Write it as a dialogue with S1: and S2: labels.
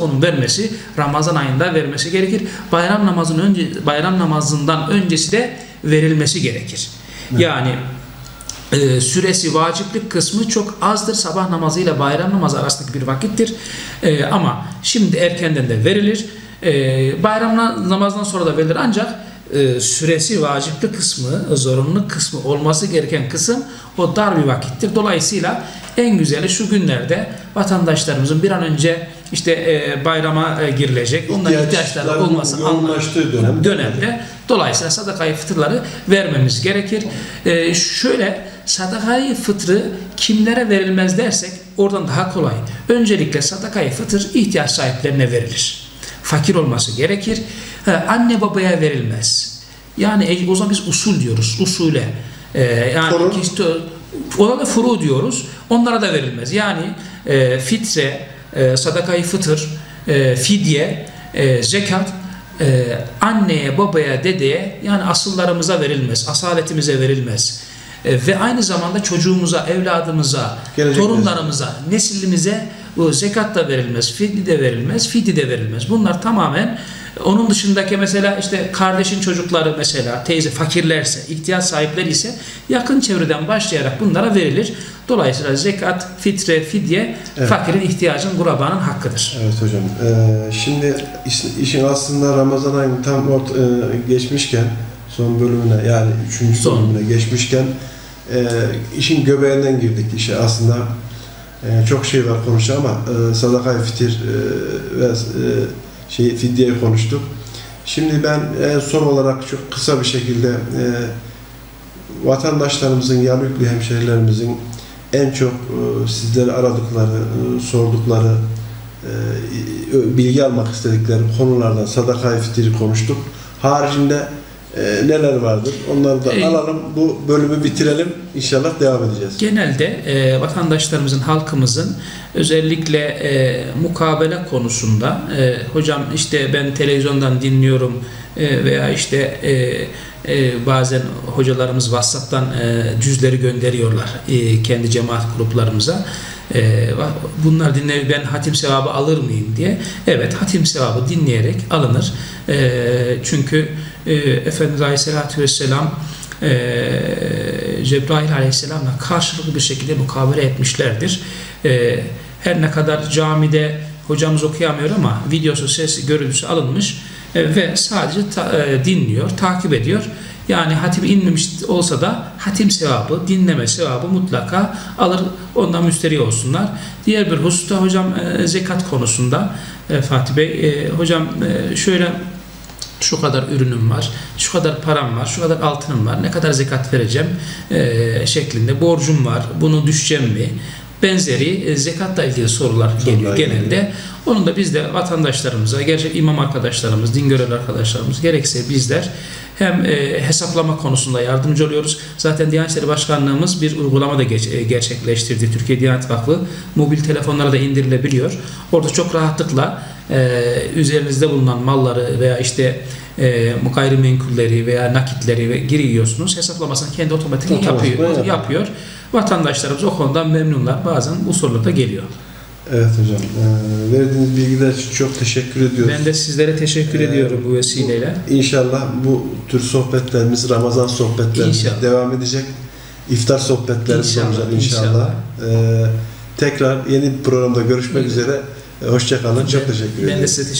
S1: onun vermesi Ramazan ayında vermesi gerekir. Bayram namazının önce bayram namazından öncesi de verilmesi gerekir. Yani e, süresi vaciplik kısmı çok azdır. Sabah namazı ile bayram namazı arasındaki bir vakittir. E, ama şimdi erkenden de verilir. E, bayram na- namazından sonra da verilir ancak e, süresi vacipli kısmı, zorunlu kısmı olması gereken kısım o dar bir vakittir. Dolayısıyla en güzeli şu günlerde vatandaşlarımızın bir an önce işte e, bayrama e, girilecek. Onların ihtiyaçları
S2: İhtiyaçların
S1: olması
S2: yoğunlaştığı dönem.
S1: dönemde dolayısıyla sadakayı fıtırları vermemiz gerekir. Ee, şöyle sadakayı fıtrı kimlere verilmez dersek oradan daha kolay. Öncelikle sadakayı fıtır ihtiyaç sahiplerine verilir. Fakir olması gerekir. Ha, anne babaya verilmez. Yani e, o zaman biz usul diyoruz. Usule. Ee, yani işte, ona da furu diyoruz. Onlara da verilmez. Yani e, fitre, e, sadakayı fıtır, e, fidye, e, zekat e, anneye, babaya, dedeye yani asıllarımıza verilmez, asaletimize verilmez. E, ve aynı zamanda çocuğumuza, evladımıza,
S2: Gelecek
S1: torunlarımıza, neslimize bu zekat da verilmez, fidye de verilmez, fidye de verilmez. Bunlar tamamen onun dışındaki mesela işte kardeşin çocukları mesela teyze fakirlerse, ihtiyaç sahipleri ise yakın çevreden başlayarak bunlara verilir. Dolayısıyla zekat, fitre, fidye
S2: Evet.
S1: fakirin ihtiyacın, gurabanın hakkıdır.
S2: Evet hocam. Ee, şimdi iş- işin aslında Ramazan ayının tam ort, geçmişken son bölümüne yani üçüncü
S1: Son.
S2: bölümüne geçmişken e, işin göbeğinden girdik işe aslında e, çok şey var konuşa ama e, sadaka fitir e, ve e, şey fidyeyi konuştuk. Şimdi ben en son olarak çok kısa bir şekilde e, vatandaşlarımızın, Yanıklı hemşehrilerimizin en çok e, sizleri aradıkları, e, sordukları, e, bilgi almak istedikleri konulardan sadaka fitiri konuştuk. Haricinde e, neler vardır? Onları da
S1: E,
S2: alalım. Bu bölümü bitirelim. İnşallah devam edeceğiz.
S1: Genelde e, vatandaşlarımızın, halkımızın özellikle e, mukabele konusunda e, hocam işte ben televizyondan dinliyorum e, veya işte e, e, bazen hocalarımız WhatsApp'tan e, cüzleri gönderiyorlar e, kendi cemaat gruplarımıza. E, bunlar dinle ben hatim sevabı alır mıyım diye. Evet hatim sevabı dinleyerek alınır. E, çünkü e, Efendimiz Aleyhisselatü Vesselam e, Cebrail Aleyhisselam'la karşılıklı bir şekilde mukabele etmişlerdir. E, her ne kadar camide hocamız okuyamıyor ama videosu, ses, görüntüsü alınmış e, ve sadece e, dinliyor, takip ediyor. Yani hatim inmemiş olsa da hatim sevabı, dinleme sevabı mutlaka alır. Ondan müsteri olsunlar. Diğer bir hususta hocam e, zekat konusunda e, Fatih Bey, hocam şöyle şu kadar ürünüm var, şu kadar param var, şu kadar altınım var, ne kadar zekat vereceğim e, şeklinde borcum var, bunu düşeceğim mi? Benzeri e, zekatla ilgili sorular geliyor genelde. Onun da biz de vatandaşlarımıza, gerçek imam arkadaşlarımız, din görevli arkadaşlarımız gerekse bizler hem e, hesaplama konusunda yardımcı oluyoruz. Zaten Diyanet İşleri Başkanlığımız bir uygulama da geç- e, gerçekleştirdi. Türkiye Diyanet Vakfı mobil telefonlara da indirilebiliyor. Orada çok rahatlıkla e, üzerinizde bulunan malları veya işte e, gayrimenkulleri veya nakitleri ve giriyorsunuz. Hesaplamasını kendi otomatik
S2: yapıyor.
S1: yapıyor. Vatandaşlarımız o konudan memnunlar. Bazen bu sorular da geliyor.
S2: Evet hocam. Ee, verdiğiniz bilgiler için çok teşekkür ediyoruz.
S1: Ben de sizlere teşekkür
S2: Ee,
S1: ediyorum bu vesileyle.
S2: İnşallah bu tür sohbetlerimiz, Ramazan sohbetlerimiz
S1: İnşallah.
S2: devam edecek. İftar sohbetlerimiz
S1: İnşallah,
S2: olacak inşallah.
S1: inşallah.
S2: Ee, tekrar yeni bir programda görüşmek üzere. Hoşçakalın. Çok teşekkür ederim.
S1: Ben de size teşekkür